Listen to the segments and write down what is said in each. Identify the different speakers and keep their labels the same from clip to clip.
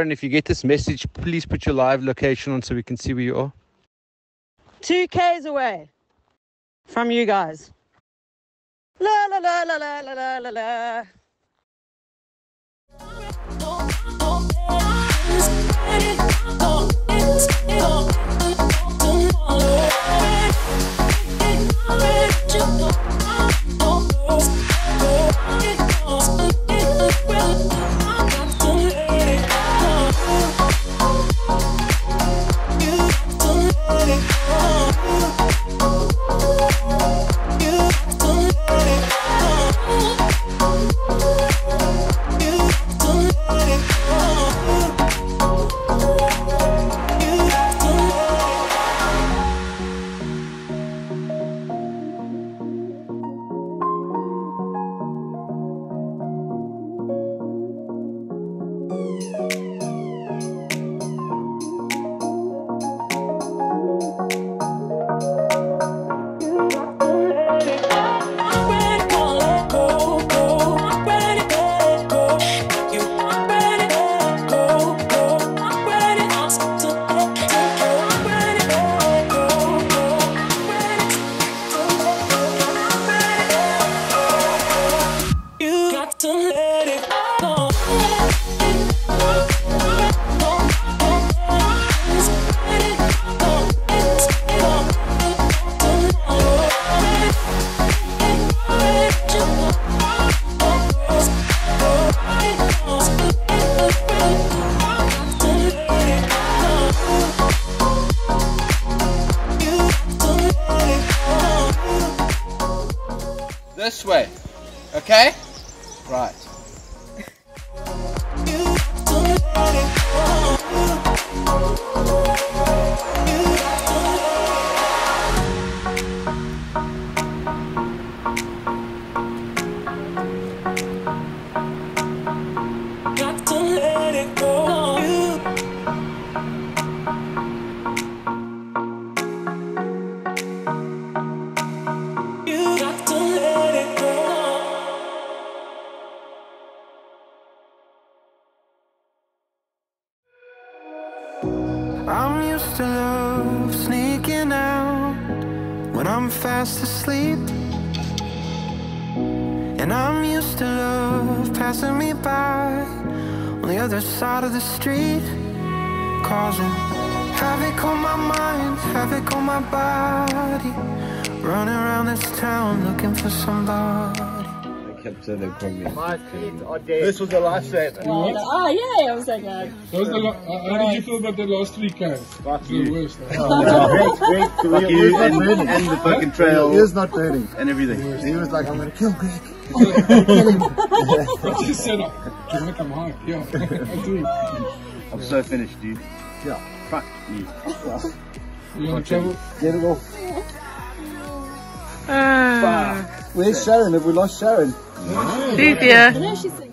Speaker 1: And if you get this message, please put your live location on so we can see where you are.
Speaker 2: Two Ks away from you guys. La la la la la la la la.
Speaker 1: This way. Okay? Right.
Speaker 3: Fast asleep. And I'm used to love passing me by on the other side of the street. Causing havoc on my mind, havoc on my body. Running around this town looking for somebody.
Speaker 4: This was the last set.
Speaker 2: Oh, yeah, I was like, uh,
Speaker 5: That was the la- uh, how did you feel about the last three cars?
Speaker 4: Fuck
Speaker 5: The
Speaker 4: you.
Speaker 5: worst.
Speaker 4: Great, great.
Speaker 6: Fuck you and, and the fucking trail
Speaker 4: He was not burning.
Speaker 6: and everything.
Speaker 4: He was like, I'm gonna kill Greg.
Speaker 5: I just said, to make him hype. Yeah, I do.
Speaker 6: I'm so finished, dude.
Speaker 4: Yeah.
Speaker 6: Fuck you.
Speaker 5: You want to travel?
Speaker 4: Get it off. Fuck. Where's Sharon? Have we lost Sharon?
Speaker 3: See you.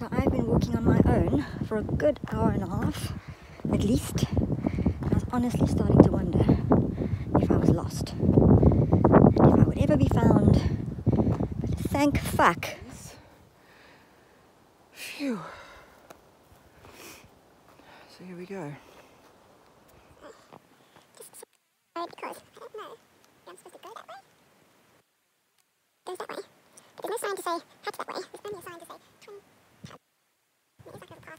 Speaker 7: So I've been walking on my own for a good hour and a half, at least. I was honestly starting to wonder if I was lost and if I would ever be found. But thank fuck.
Speaker 8: Phew. So here we go.
Speaker 9: because I don't know. I'm supposed to go that way? Goes that way. But there's no sign to say hatch that way. There's only a sign to say twin. It is like a path.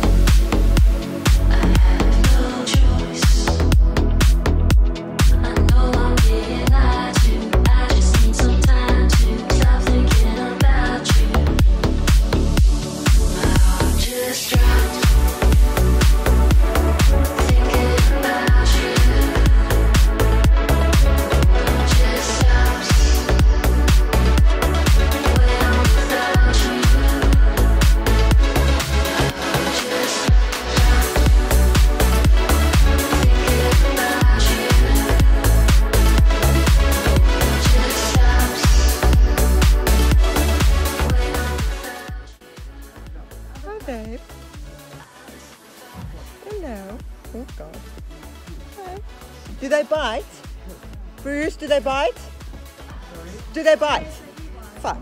Speaker 8: they bite? Bruce, do they bite? Do they bite? Fuck.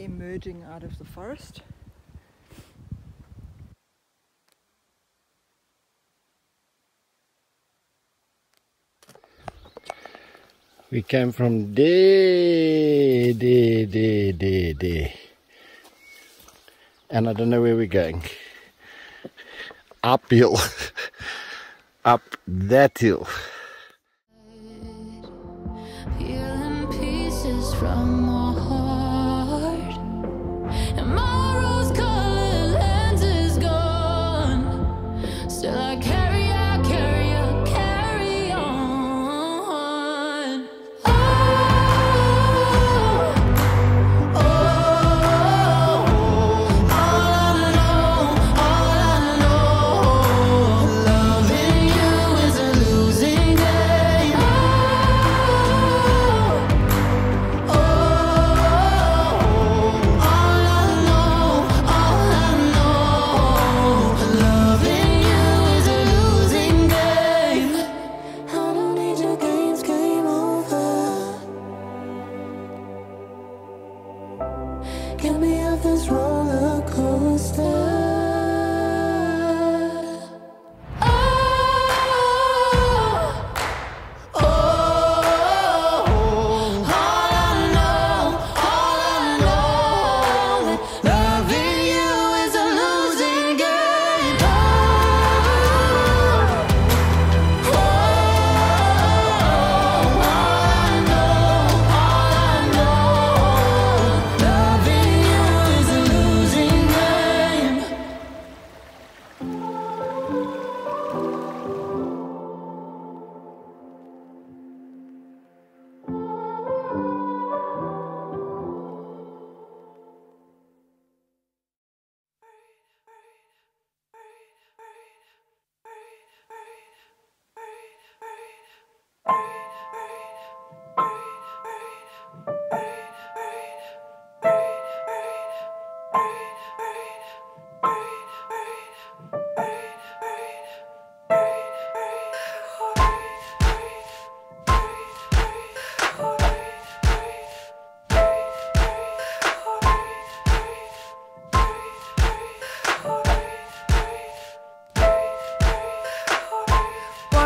Speaker 8: they're emerging out of the forest.
Speaker 10: We came from there, day, day, day, there. And I don't know where we're going. Uphill. Up that hill.
Speaker 11: Peeling pieces from my heart,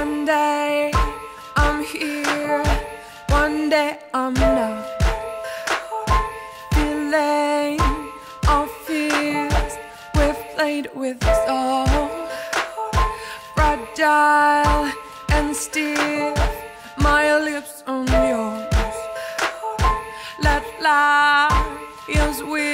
Speaker 12: One day I'm here, one day I'm not. Feeling our fears, we've played with so fragile and stiff. My lips on yours. Let liars will slippery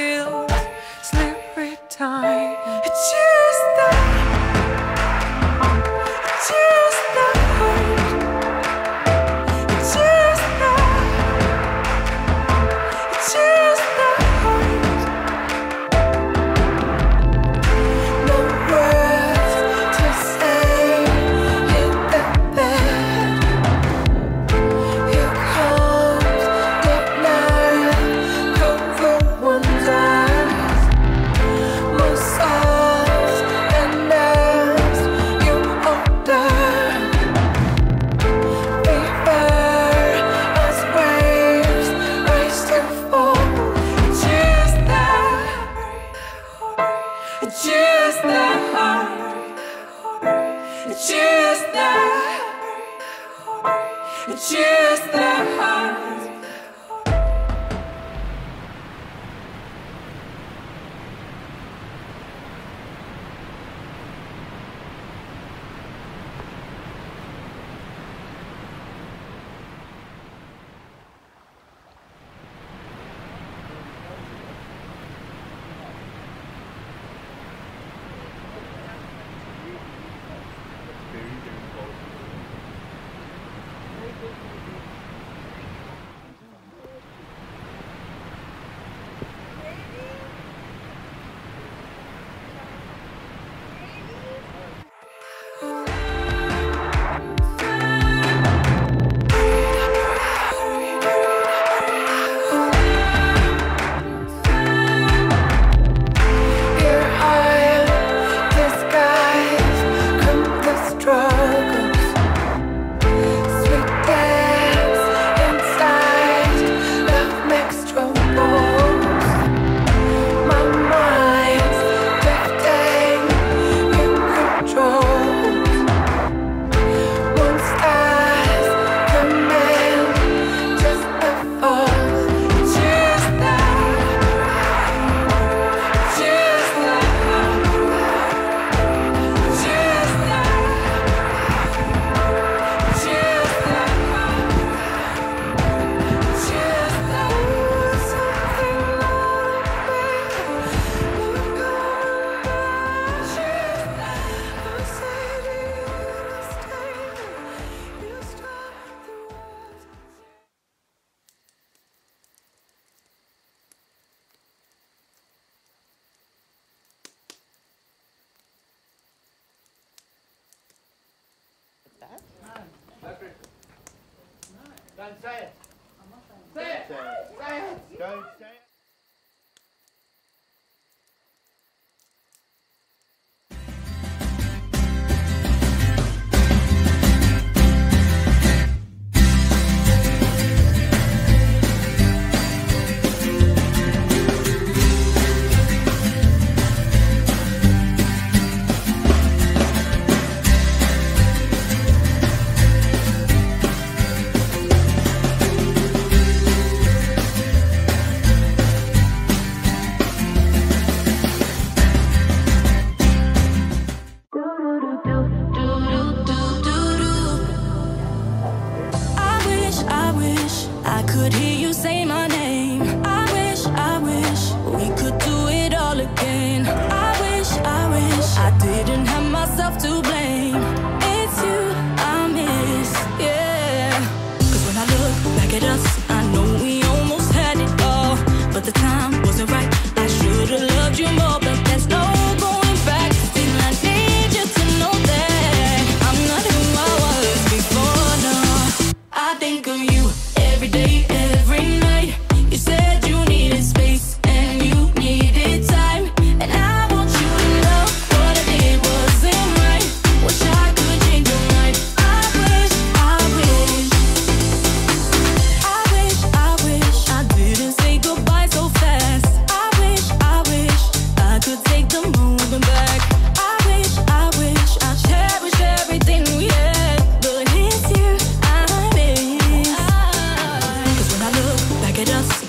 Speaker 13: look us,